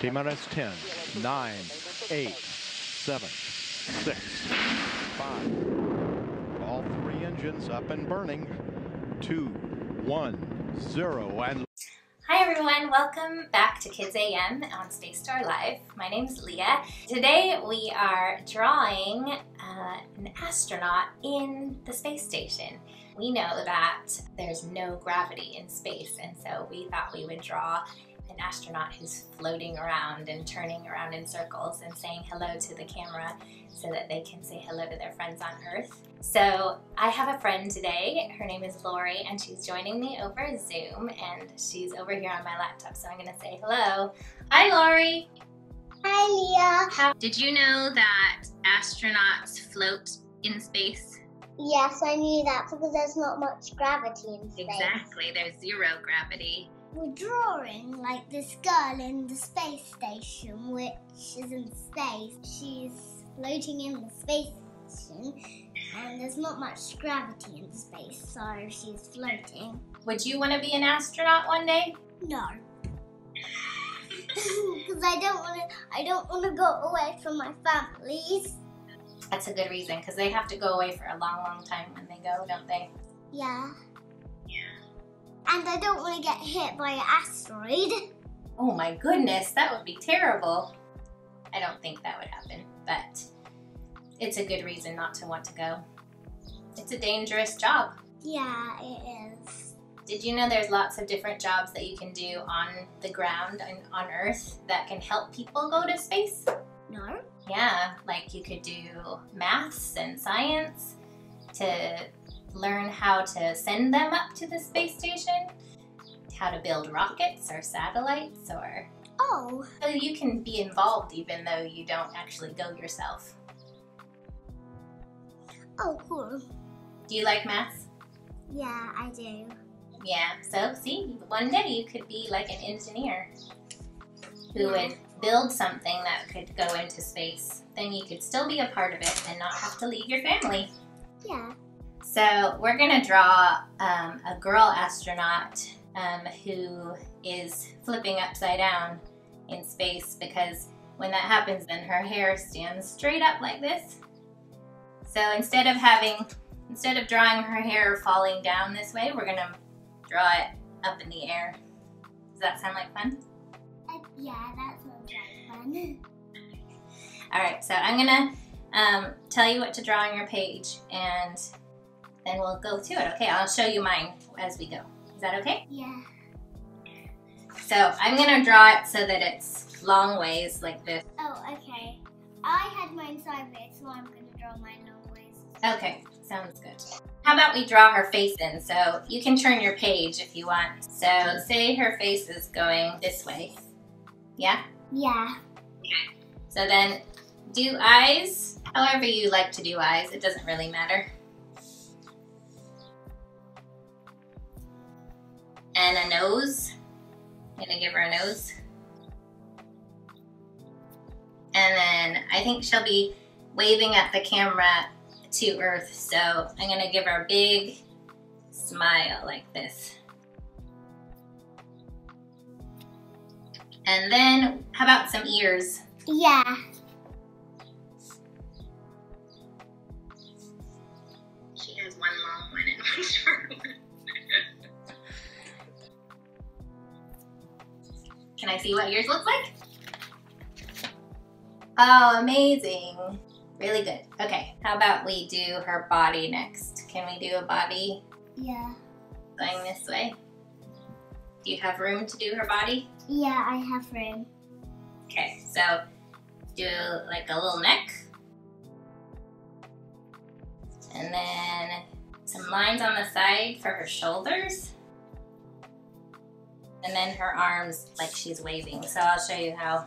T minus 10, 9, 8, 7, 6, 5. All three engines up and burning. 2, 1, 0, and Hi everyone, welcome back to Kids AM on Space Store Live. My name is Lea. Today we are drawing uh, an astronaut in the space station. We know that there's no gravity in space and so we thought we would draw an astronaut who's floating around and turning around in circles and saying hello to the camera so that they can say hello to their friends on Earth. So I have a friend today. Her name is Lorrie and she's joining me over Zoom and she's over here on my laptop. So I'm gonna say hello. Hi Lorrie. Hi, Lea. How, did you know that astronauts float in space? Yes, I knew that because there's not much gravity in space. Exactly, there's zero gravity. We're drawing like this girl in the space station, which is in space. She's floating in the space station, and there's not much gravity in space, so she's floating. Would you want to be an astronaut one day? No. Because I don't want to. I don't want to go away from my families. That's a good reason because they have to go away for a long, long time when they go, don't they? Yeah. And I don't want to get hit by an asteroid. Oh my goodness, that would be terrible. I don't think that would happen, but it's a good reason not to want to go. It's a dangerous job. Yeah, it is. Did you know there's lots of different jobs that you can do on the ground and on Earth that can help people go to space? No. Yeah, like you could do maths and science to learn how to send them up to the space station, how to build rockets or satellites, or Oh, so you can be involved even though you don't actually go yourself. oh, cool. Do you like math? Yeah, I do. Yeah, so see, one day you could be like an engineer who would build something that could go into space. Then you could still be a part of it and not have to leave your family. Yeah. So we're gonna draw um, a girl astronaut um, who is flipping upside down in space because when that happens, then her hair stands straight up like this. So instead of having, instead of drawing her hair falling down this way, we're gonna draw it up in the air. Does that sound like fun? Uh, yeah, that sounds like fun. All right, so I'm gonna um, tell you what to draw on your page and then we'll go to it. Okay, I'll show you mine as we go. Is that okay? Yeah. So I'm gonna draw it so that it's long ways like this. Oh, okay. I had mine sideways, so I'm gonna draw mine long ways. Okay, sounds good. How about we draw her face in? So you can turn your page if you want. So say her face is going this way. Yeah? Yeah. So then do eyes, however you like to do eyes, it doesn't really matter. A nose. I'm gonna give her a nose. And then I think she'll be waving at the camera to Earth, so I'm gonna give her a big smile like this. And then, how about some ears? Yeah. See what yours looks like? Oh, amazing. Really good. Okay, how about we do her body next? Can we do a body Yeah. going this way? Do you have room to do her body? Yeah, I have room. Okay, so do like a little neck. And then some lines on the side for her shoulders. And then her arms like she's waving. So I'll show you how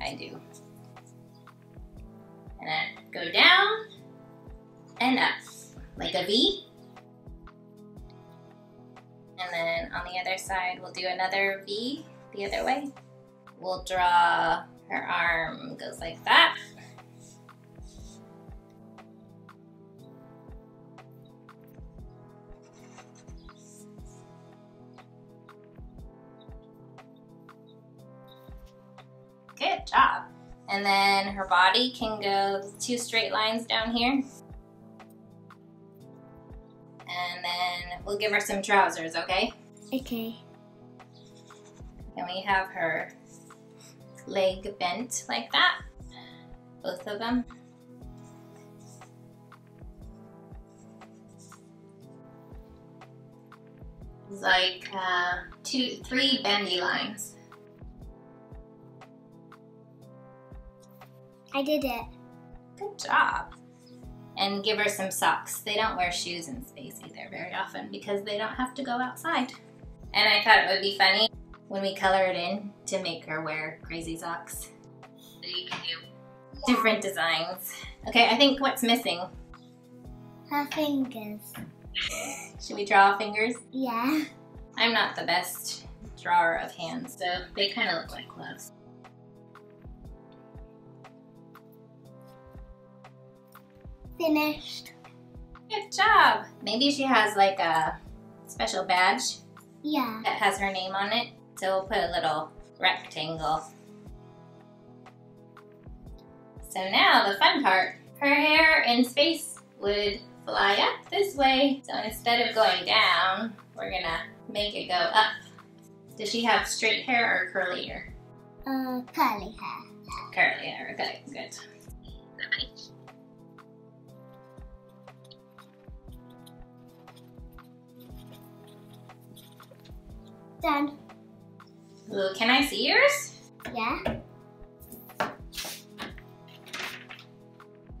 I do. And then go down and up like a V. And then on the other side, we'll do another V the other way. We'll draw her arm goes like that. Good job. And then her body can go two straight lines down here. And then we'll give her some trousers, okay? Okay. And we have her leg bent like that. Both of them. Like uh, two, three bendy lines. I did it. Good job. And give her some socks. They don't wear shoes in space either very often because they don't have to go outside. And I thought it would be funny when we color it in to make her wear crazy socks. So you can do different designs. Okay, I think what's missing? Her fingers. Should we draw fingers? Yeah. I'm not the best drawer of hands, so they kind of look like gloves. Finished. Good job. Maybe she has like a special badge Yeah. that has her name on it. So we'll put a little rectangle. So now the fun part. Her hair in space would fly up this way. So instead of going down, we're gonna make it go up. Does she have straight hair or curly hair? Uh, curly hair. Curly hair, okay, good. Done. Ooh, can I see yours? Yeah.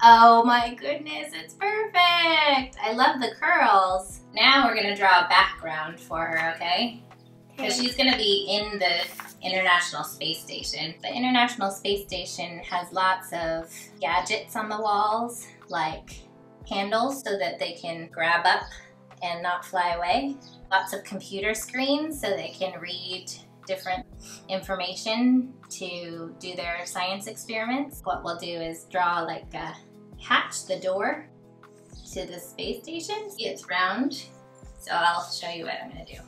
Oh my goodness, it's perfect! I love the curls. Now we're gonna draw a background for her, okay? Because she's gonna be in the International Space Station. The International Space Station has lots of gadgets on the walls, like handles so that they can grab up and not fly away. Lots of computer screens so they can read different information to do their science experiments. What we'll do is draw like a hatch, the door to the space station. It's round, so I'll show you what I'm gonna do.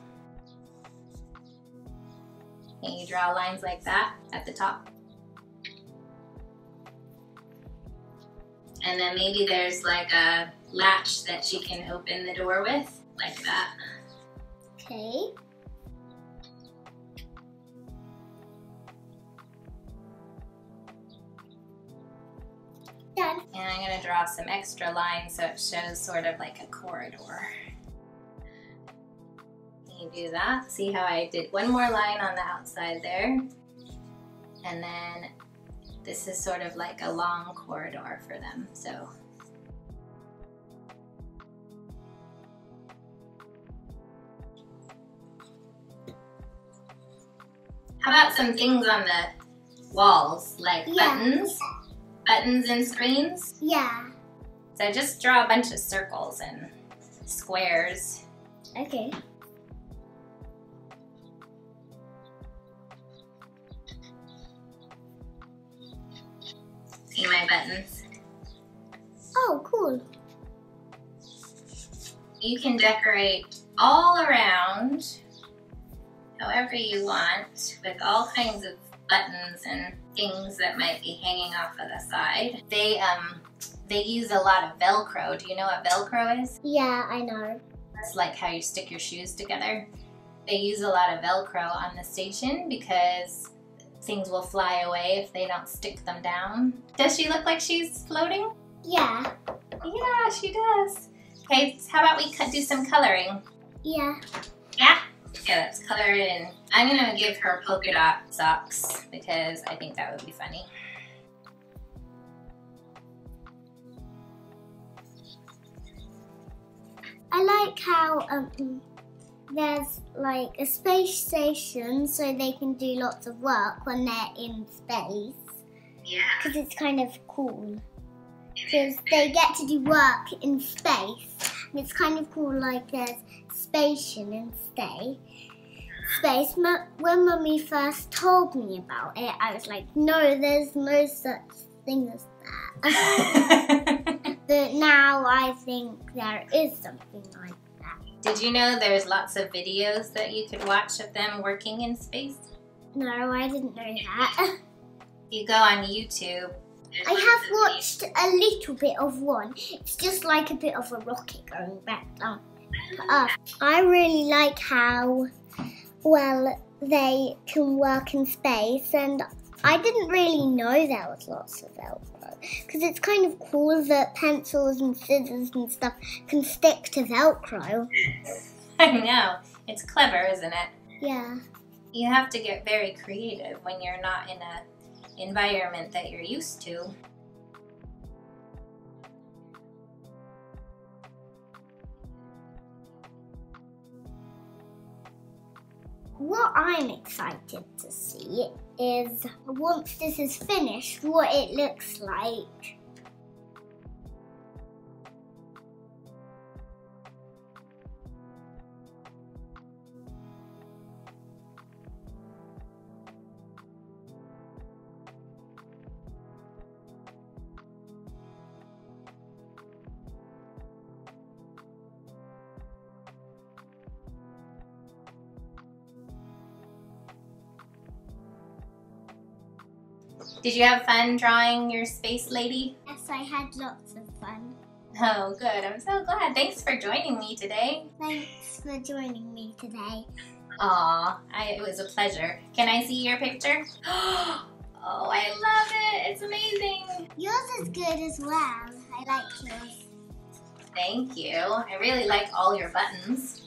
Can you draw lines like that at the top? And then maybe there's like a latch that she can open the door with, like that. Okay. Done. And I'm gonna draw some extra lines so it shows sort of like a corridor. You do that? See how I did one more line on the outside there? And then this is sort of like a long corridor for them, so. How about some things on the walls, like Yeah. buttons? Buttons and screens? Yeah. So just draw a bunch of circles and squares. Okay. See my buttons? Oh, cool. You can decorate all around however you want with all kinds of buttons and things that might be hanging off of the side. They um they use a lot of Velcro. Do you know what Velcro is? Yeah, I know. It's like how you stick your shoes together. They use a lot of Velcro on the station because things will fly away if they don't stick them down. Does she look like she's floating? Yeah. Yeah, she does. Okay, how about we cut, do some coloring? Yeah. Yeah? Okay, let's color it in. I'm gonna give her polka dot socks because I think that would be funny. I like how um, there's like a space station so they can do lots of work when they're in space Yeah. because it's kind of cool. Because they get to do work in space and it's kind of cool like there's station and stay. Space. When mummy first told me about it, I was like, no, there's no such thing as that. but now I think there is something like that. Did you know there's lots of videos that you could watch of them working in space? No, I didn't know that. you go on YouTube. I have watched a little bit of one. It's just like a bit of a rocket going back down I really like how well they can work in space, and I didn't really know there was lots of Velcro because it's kind of cool that pencils and scissors and stuff can stick to Velcro. I know. It's clever, isn't it? Yeah. You have to get very creative when you're not in a environment that you're used to. What I'm excited to see is once this is finished, what it looks like. Did you have fun drawing your space lady? Yes, I had lots of fun. Oh, good. I'm so glad. Thanks for joining me today. Thanks for joining me today. Aw, it was a pleasure. Can I see your picture? Oh, I love it. It's amazing. Yours is good as well. I like yours. Thank you. I really like all your buttons.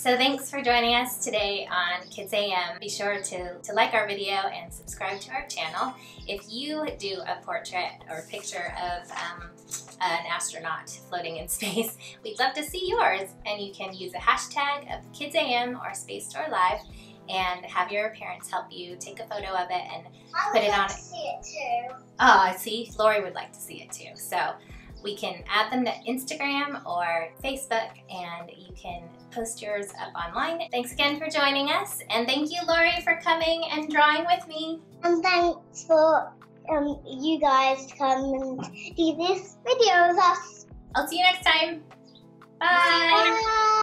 So thanks for joining us today on Kids AM. Be sure to, to like our video and subscribe to our channel. If you do a portrait or picture of um, an astronaut floating in space, we'd love to see yours. And you can use a hashtag of Kids AM or Space Store Live and have your parents help you take a photo of it and I Put it like on- to see it too. Oh, I see. Lorrie would like to see it too. So we can add them to Instagram or Facebook and you can post yours up online. Thanks again for joining us. And thank you, Lorrie, for coming and drawing with me. And thanks for um, you guys to come and do this video with us. I'll see you next time. Bye. Bye.